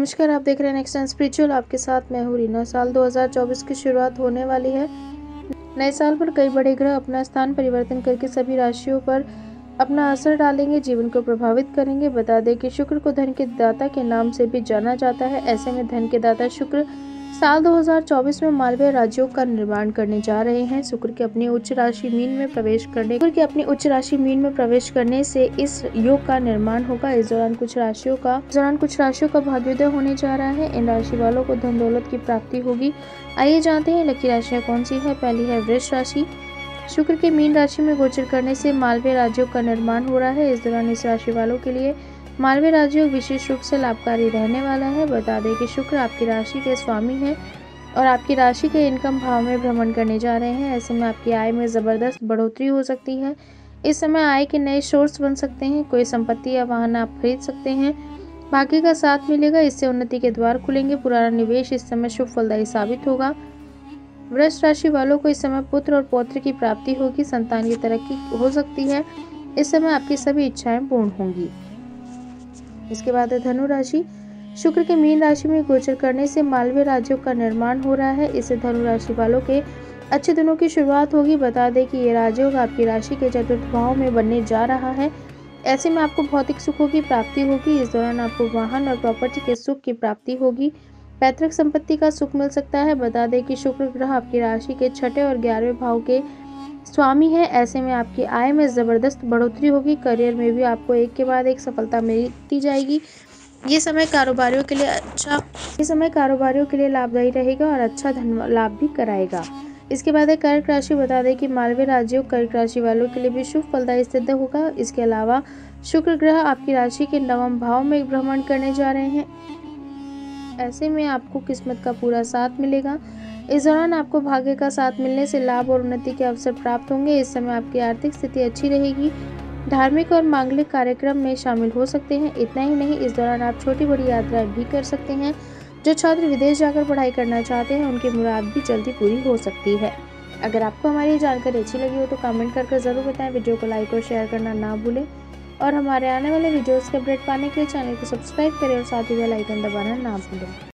नमस्कार, आप देख रहे हैं नेक्स्ट स्पिरिचुअल आपके साथ मैं हूँ रीना। साल 2024 की शुरुआत होने वाली है। नए साल पर कई बड़े ग्रह अपना स्थान परिवर्तन करके सभी राशियों पर अपना असर डालेंगे, जीवन को प्रभावित करेंगे। बता दें कि शुक्र को धन के दाता के नाम से भी जाना जाता है। ऐसे में धन के दाता शुक्र साल 2024 में मालवीय राज्यों का निर्माण करने जा रहे हैं। शुक्र के अपनी उच्च राशि मीन में प्रवेश करने, शुक्र के अपनी उच्च राशि मीन में प्रवेश करने से इस योग का निर्माण होगा। इस दौरान कुछ राशियों का, इस दौरान कुछ राशियों का भाग्योदय होने जा रहा है। इन राशि वालों को धन दौलत की प्राप्ति होगी। आइए जानते हैं लकी राशियाँ कौन सी है। पहली है वृक्ष राशि। शुक्र के मीन राशि में गोचर करने से मालवीय राज्यों का निर्माण हो रहा है। इस दौरान इस राशि वालों के लिए मालवीय राजयोग विशेष रूप से लाभकारी रहने वाला है। बता दें कि शुक्र आपकी राशि के स्वामी है और आपकी राशि के इनकम भाव में भ्रमण करने जा रहे हैं। ऐसे में आपकी आय में ज़बरदस्त बढ़ोतरी हो सकती है। इस समय आय के नए सोर्स बन सकते हैं। कोई संपत्ति या वाहन आप खरीद सकते हैं। भाग्य का साथ मिलेगा। इससे उन्नति के द्वार खुलेंगे। पुराना निवेश इस समय शुभ फलदायी साबित होगा। वृक्ष राशि वालों को इस समय पुत्र और पौत्र की प्राप्ति होगी। संतान की तरक्की हो सकती है। इस समय आपकी सभी इच्छाएँ पूर्ण होंगी। इसके बाद है धनु राशि। शुक्र के मीन राशि में गोचर करने से मालवीय राज्यों का निर्माण हो रहा है। इससे धनु राशि वालों के अच्छे दिनों की शुरुआत होगी। बता दें कि ये राजयोग आपकी राशि के चतुर्थ भाव में बनने जा रहा है। ऐसे में आपको भौतिक सुखों की प्राप्ति होगी। इस दौरान आपको वाहन और प्रॉपर्टी के सुख की प्राप्ति होगी। पैतृक संपत्ति का सुख मिल सकता है। बता दें कि शुक्र ग्रह आपकी राशि के छठे और ग्यारहवें भाव के स्वामी है, ऐसे में आपकी आय में ज़बरदस्त बढ़ोतरी होगी, करियर में भी आपको एक के बाद एक सफलता मिलती जाएगी। ये समय कारोबारियों के लिए अच्छा ये समय कारोबारियों के लिए लाभदायी रहेगा और अच्छा धन लाभ भी कराएगा। इसके बाद एक कर्क राशि बता दें कि मालवीय राज्यों, कर्क राशि वालों के लिए भी शुभ फलदायी सिद्ध होगा। इसके अलावा शुक्र ग्रह आपकी राशि के नवम भाव में भ्रमण करने जा रहे हैं। ऐसे में आपको किस्मत का पूरा साथ मिलेगा। इस दौरान आपको भाग्य का साथ मिलने से लाभ और उन्नति के अवसर प्राप्त होंगे। इस समय आपकी आर्थिक स्थिति अच्छी रहेगी। धार्मिक और मांगलिक कार्यक्रम में शामिल हो सकते हैं। इतना ही नहीं, इस दौरान आप छोटी बड़ी यात्राएँ भी कर सकते हैं। जो छात्र विदेश जाकर पढ़ाई करना चाहते हैं, उनकी मुराद भी जल्दी पूरी हो सकती है। अगर आपको हमारी जानकारी अच्छी लगी हो तो कमेंट करके ज़रूर बताएँ। वीडियो को लाइक और शेयर करना ना भूलें। और हमारे आने वाले वीडियोस के अपडेट पाने के लिए चैनल को सब्सक्राइब करें और साथ ही बेल आइकन दबाना ना भूलें।